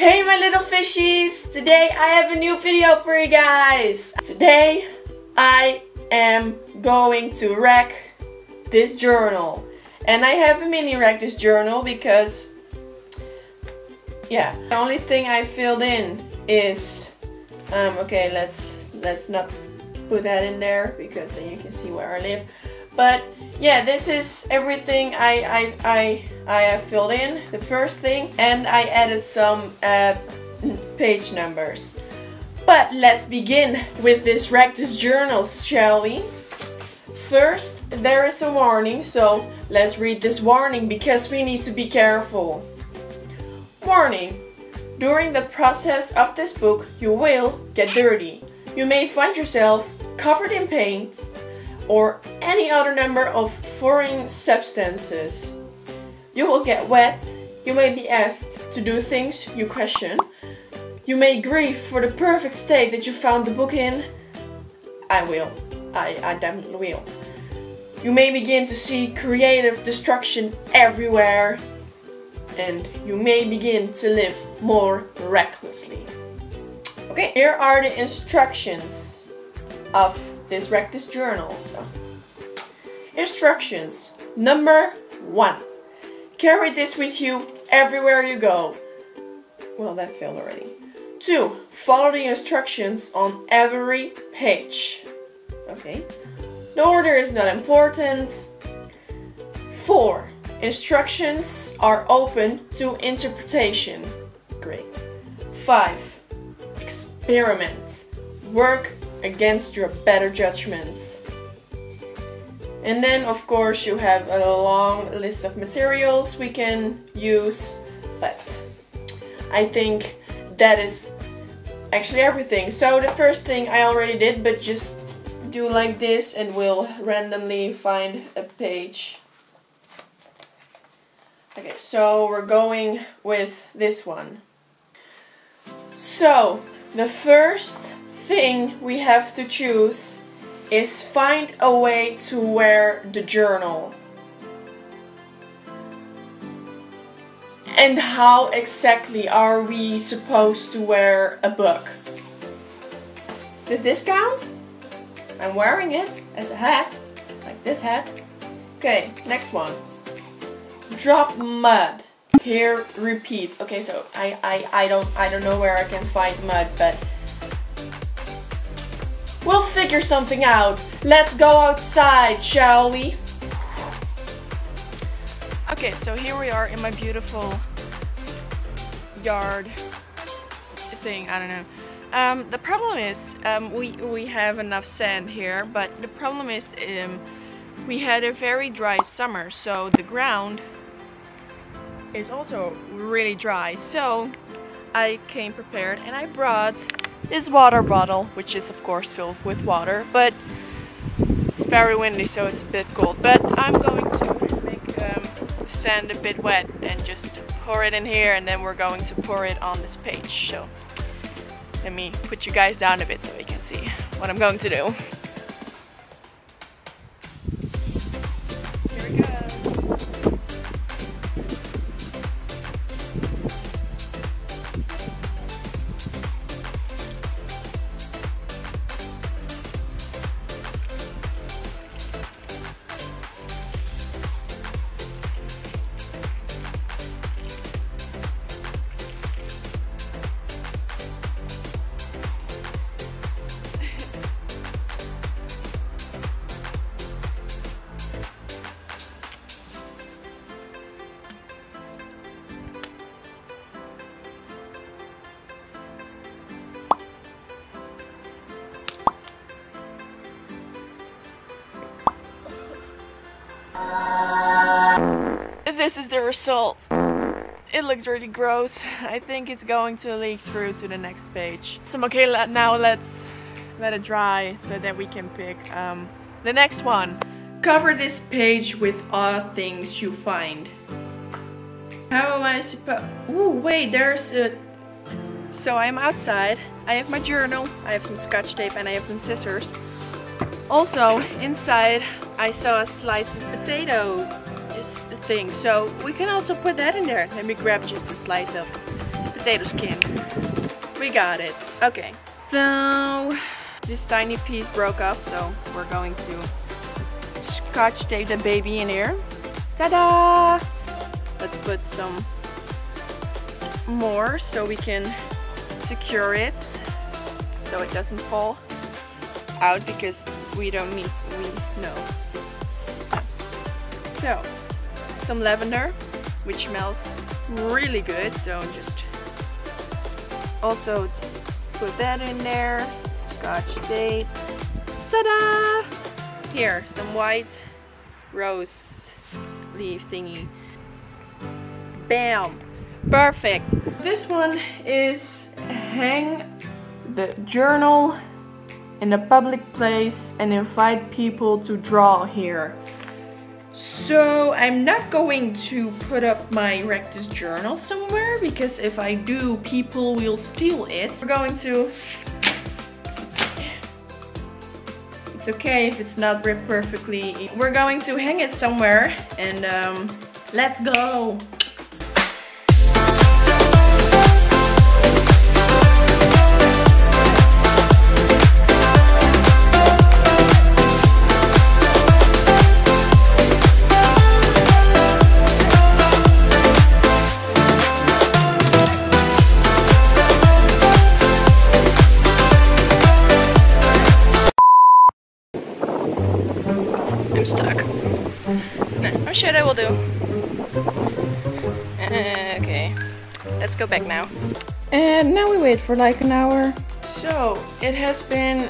Hey my little fishies! Today I have a new video for you guys! Today I am going to wreck this journal. And I have a mini wreck this journal because yeah, the only thing I filled in is um, okay, let's let's not put that in there because then you can see where I live. But yeah, this is everything I, I, I, I have filled in, the first thing, and I added some uh, page numbers. But let's begin with this Wreck This journals, shall we? First, there is a warning, so let's read this warning because we need to be careful. Warning! During the process of this book, you will get dirty. You may find yourself covered in paint, or any other number of foreign substances. You will get wet, you may be asked to do things you question, you may grieve for the perfect state that you found the book in. I will. I, I definitely will. You may begin to see creative destruction everywhere, and you may begin to live more recklessly. Okay, here are the instructions of this Wreck This journal. So. Instructions. Number one. Carry this with you everywhere you go. Well, that failed already. Two. Follow the instructions on every page. Okay. Order is not important. Four. Instructions are open to interpretation. Great. Five. Experiment. Work against your better judgments. And then, of course, you have a long list of materials we can use, but I think that is actually everything. So the first thing I already did, but just do like this and we'll randomly find a page. Okay, so we're going with this one. So, the first thing we have to choose is find a way to wear the journal. And how exactly are we supposed to wear a book? Does this count? I'm wearing it as a hat, like this hat. Okay, next one. Drop mud. Here repeats. Okay, so I, I, I don't I don't know where I can find mud, but We'll figure something out. Let's go outside, shall we? Okay, so here we are in my beautiful yard thing, I don't know. Um, the problem is, um, we, we have enough sand here, but the problem is um, we had a very dry summer, so the ground is also really dry. So I came prepared and I brought this water bottle, which is of course filled with water, but it's very windy so it's a bit cold. But I'm going to make um, sand a bit wet and just pour it in here and then we're going to pour it on this page. So let me put you guys down a bit so you can see what I'm going to do. This is the result. It looks really gross. I think it's going to leak through to the next page. So okay, now let's let it dry so that we can pick um, the next one. Cover this page with odd things you find. How am I supposed... Ooh, wait, there's a... So I'm outside. I have my journal, I have some scotch tape and I have some scissors. Also, inside I saw a slice of potato thing. So we can also put that in there. Let me grab just a slice of potato skin. We got it. Okay. So this tiny piece broke off, so we're going to scotch tape the baby in here. Ta-da! Let's put some more so we can secure it so it doesn't fall out because we don't need we know. So some lavender which smells really good so just also put that in there. Scotch date, ta-da! Here some white rose leaf thingy. Bam! Perfect. This one is hang the journal in a public place and invite people to draw here. So I'm not going to put up my Wreck This journal somewhere because if I do, people will steal it. We're going to... It's okay if it's not ripped perfectly. We're going to hang it somewhere and um, let's go! Sure that will do. Uh, okay, let's go back now. And now we wait for like an hour. So, it has been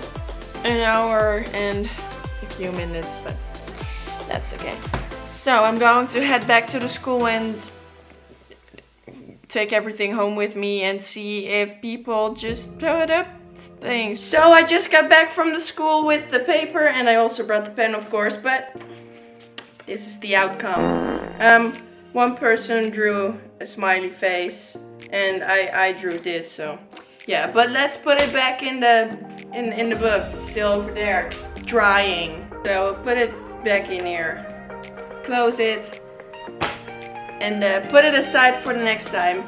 an hour and a few minutes, but that's okay. So, I'm going to head back to the school and take everything home with me and see if people just throw it up things. So I just got back from the school with the paper and I also brought the pen of course, but this is the outcome. Um, one person drew a smiley face and I, I drew this, so yeah. But let's put it back in the in, in the book. It's still over there, drying. So put it back in here. Close it and uh, put it aside for the next time.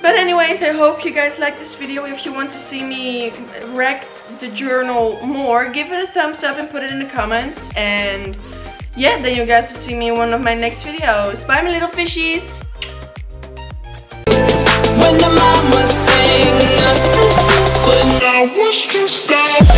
But anyways, I hope you guys like this video. If you want to see me wreck the journal more, give it a thumbs up and put it in the comments. And yeah, then you guys will see me in one of my next videos. Bye my little fishies! When the mama now to stop.